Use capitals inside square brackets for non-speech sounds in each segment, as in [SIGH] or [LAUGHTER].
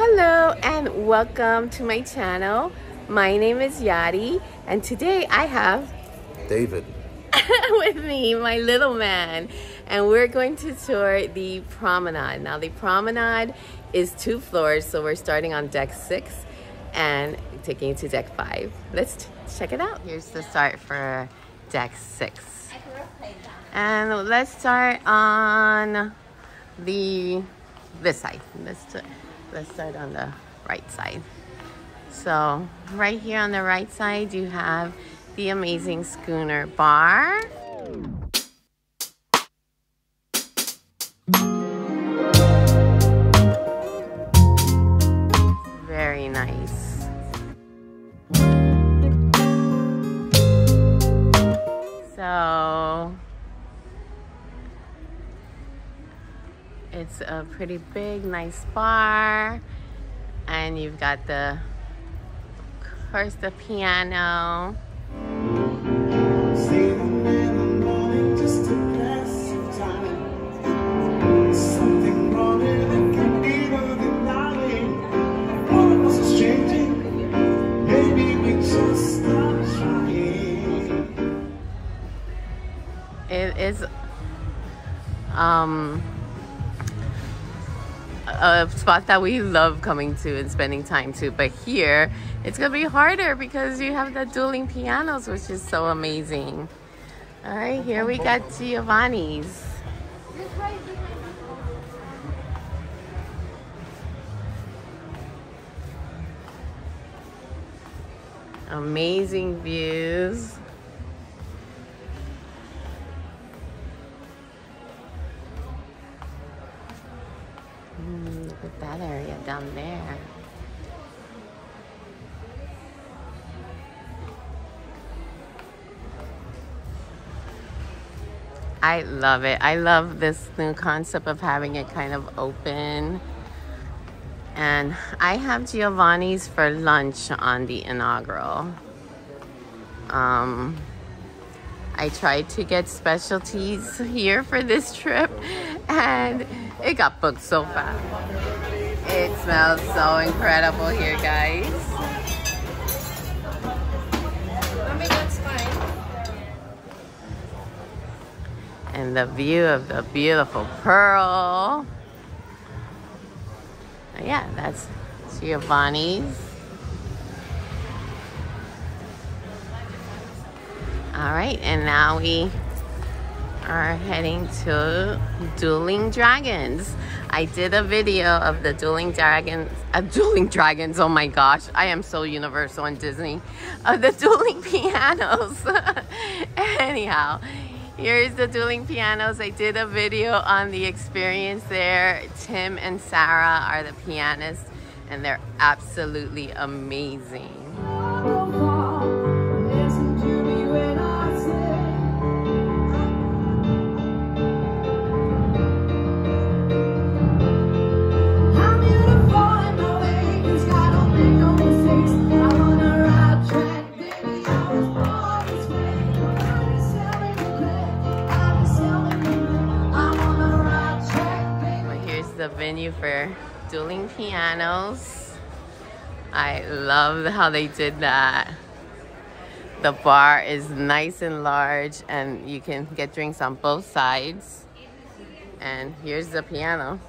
Hello and welcome to my channel. My name is Yady and today I have David [LAUGHS] with me, my little man, and we're going to tour the promenade. Now the promenade is two floors, so we're starting on deck six and taking it to deck five. Let's check it out. Here's the start for deck six. And let's start on the this side. Let's let's start on the right side. So right here on the right side, you have the amazing schooner bar. Very nice. So it's a pretty big, nice bar. And you've got the, of course, the piano. It is um, a spot that we love coming to and spending time to. But here, it's gonna be harder because you have the dueling pianos, which is so amazing. All right, here we got Giovanni's. Amazing views. I love it. I love this new concept of having it kind of open. And I have Giovanni's for lunch on the inaugural. Um, I tried to get specialties here for this trip and it got booked so fast. It smells so incredible here, guys. And the view of the beautiful pearl. Yeah, that's Giovanni's. All right, and now we are heading to Dueling Dragons. I did a video of the Dueling Dragons, uh, [LAUGHS] Dueling Dragons, oh my gosh, I am so Universal and Disney, of the [LAUGHS] Dueling Pianos. [LAUGHS] Anyhow, here's the Dueling Pianos. I did a video on the experience there. Tim and Sarah are the pianists and they're absolutely amazing. Venue for dueling pianos. I love how they did that. The bar is nice and large and you can get drinks on both sides. And here's the piano.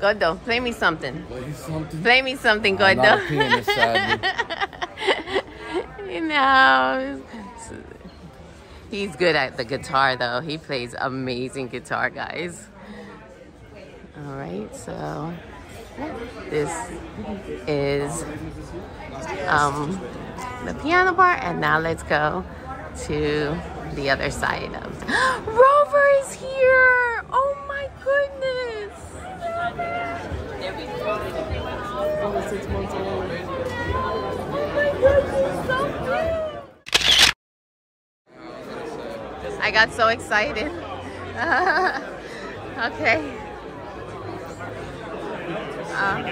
Gordo, play me something. Play something. Play me something, Gordo. I'm not a pianist, sadly. [LAUGHS] you know, he's good at the guitar though. He plays amazing guitar, guys. All right, so this is um, the piano bar, and now let's go to the other side of. [GASPS] Rover is here! Oh my goodness! I got so excited. [LAUGHS] okay. Uh,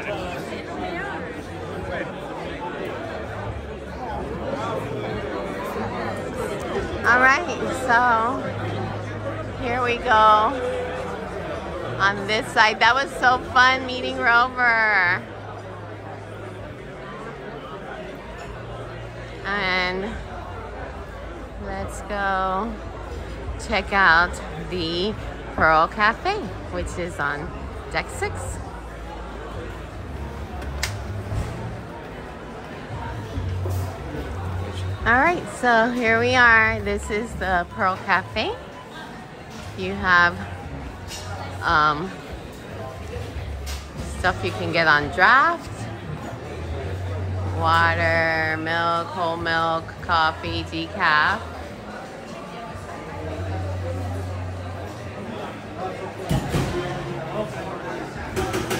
all right, so here we go. on this side. That was so fun meeting Rover. And let's go check out the Pearl Cafe, which is on deck six. All right, so here we are. This is the Pearl Cafe. You have um, stuff you can get on draft. Water, milk, whole milk, coffee, decaf.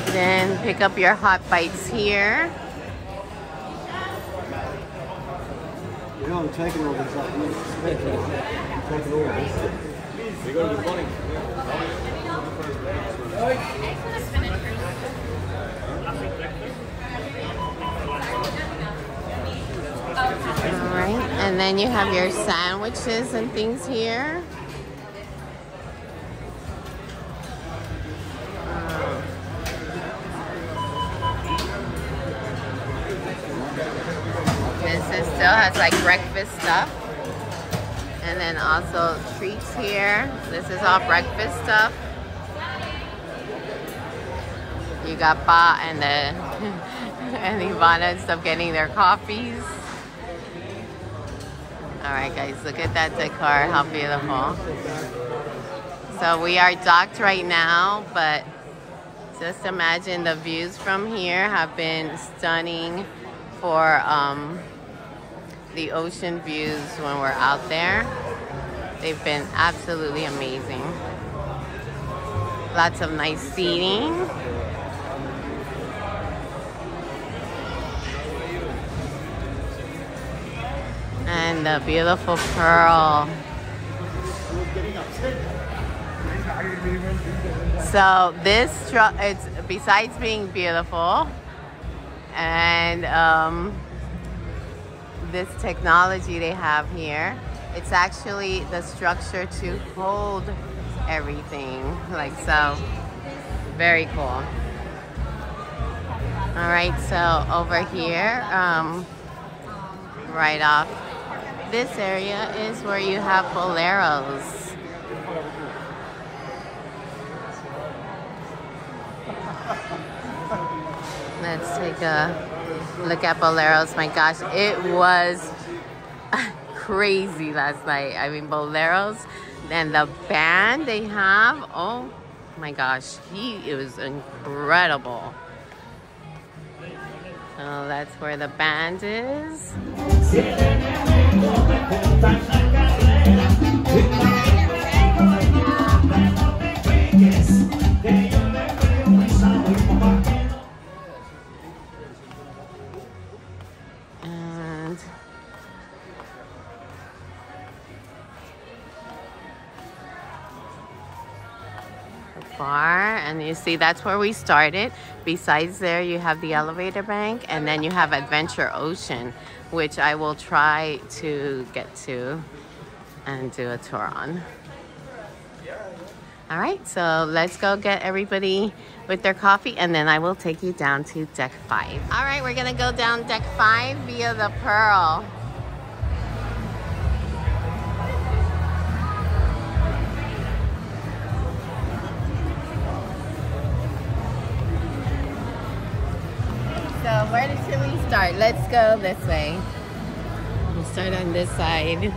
Then pick up your hot bites here. You know, I'm taking all this up. I'm taking all this. All right, and then you have your sandwiches and things here. Has like breakfast stuff. And then also treats here. This is all breakfast stuff. You got Ba and the [LAUGHS] and Ivana and stuff getting their coffees. All right, guys, look at that decor. How beautiful. So we are docked right now, but just imagine the views from here have been stunning for um, the ocean views when we're out there. They've been absolutely amazing. Lots of nice seating. And the beautiful pearl. So this truck, it's besides being beautiful, and um, this technology they have here, it's actually the structure to hold everything, like so. Very cool. All right, so over here, um, right off this area is where you have boleros. Let's take a look at boleros. My gosh, it was [LAUGHS] crazy last night. I mean, boleros and the band they have. Oh my gosh, he it was incredible. Oh, that's where the band is. Bar, and you see that's where we started. Besides there, you have the elevator bank, and then you have Adventure Ocean, which I will try to get to and do a tour on. All right, so let's go get everybody with their coffee and then I will take you down to deck five. All right, we're gonna go down deck five via the Pearl. So where should we start? Let's go this way. We'll start on this side.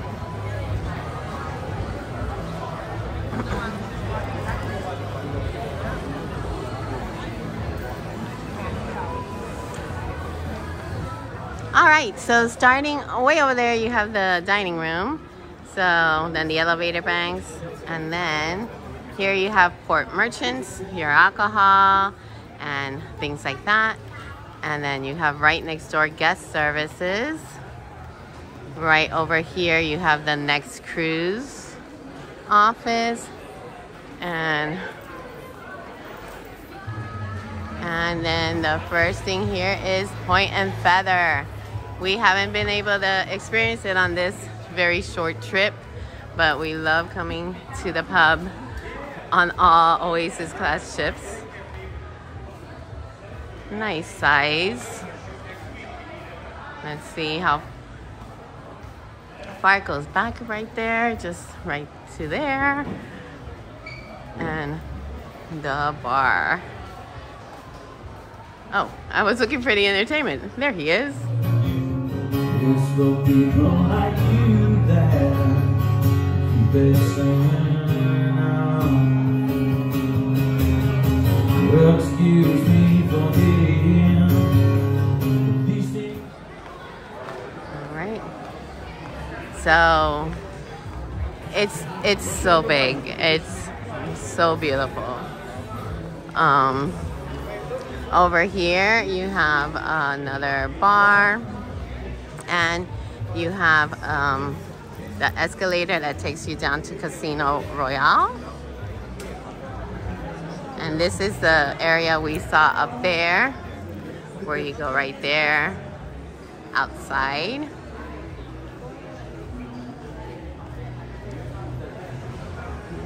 All right, so starting way over there, you have the dining room. So then the elevator banks, and then here you have port merchants, your alcohol, and things like that. And then you have right next door guest services. Right over here, you have the next cruise office, and and then the first thing here is Point and Feather. We haven't been able to experience it on this very short trip, but we love coming to the pub on all Oasis class ships. Nice size. Let's see how far it goes back right there, just right to there. And the bar. Oh, I was looking for the entertainment. There he is. Excuse me for being these things. All right. So it's it's so big. It's so beautiful. Um, over here you have another bar, and you have um, the escalator that takes you down to Casino Royale. And this is the area we saw up there, where you go right there outside.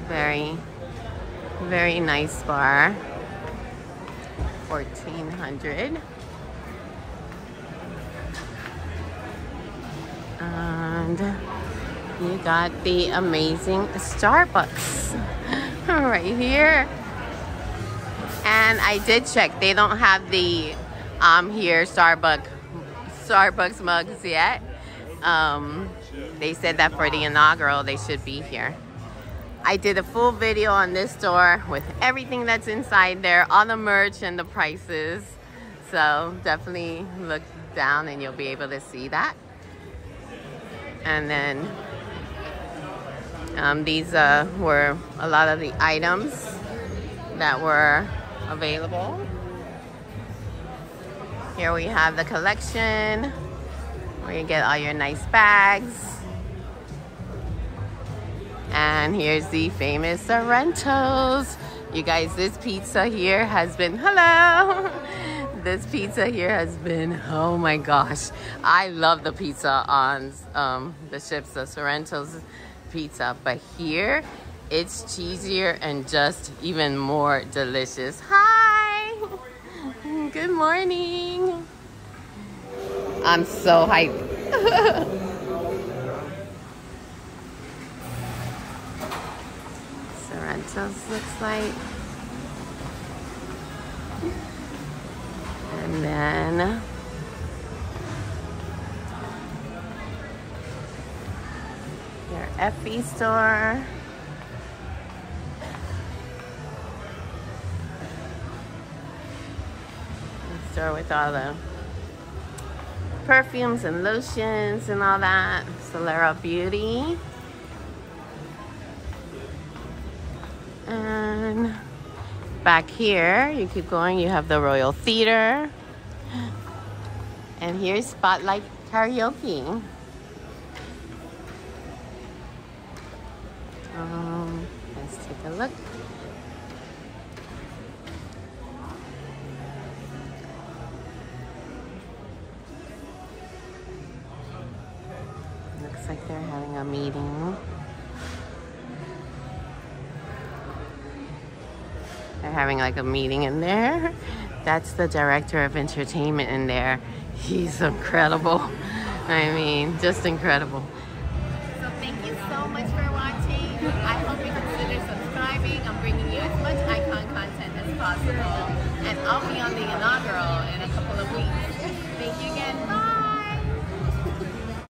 Very, very nice bar. 1400. And you got the amazing Starbucks [LAUGHS] right here. And I did check, they don't have the um here Starbucks Starbucks mugs yet. Um, they said that for the inaugural they should be here. I did a full video on this store with everything that's inside there, all the merch and the prices. So definitely look down and you'll be able to see that. And then um, these uh, were a lot of the items that were available. Here we have the collection where you get all your nice bags. And here's the famous Sorrentos. You guys, this pizza here has been, hello. [LAUGHS] This pizza here has been, oh my gosh. I love the pizza on um, the ships, the Sorrento's pizza. But here, it's cheesier and just even more delicious. Hi. [LAUGHS] Good morning. I'm so hyped. [LAUGHS] Sorrento's looks like. And then your Effy store. Store with all the perfumes and lotions and all that. Solera Beauty. And back here, you keep going, you have the Royal Theater. And here's Spotlight Karaoke. Um, let's take a look. They're having like a meeting in there. That's the director of entertainment in there. He's incredible. [LAUGHS] I mean, just incredible. So thank you so much for watching. I hope you consider subscribing. I'm bringing you as much icon content as possible. And I'll be on the inaugural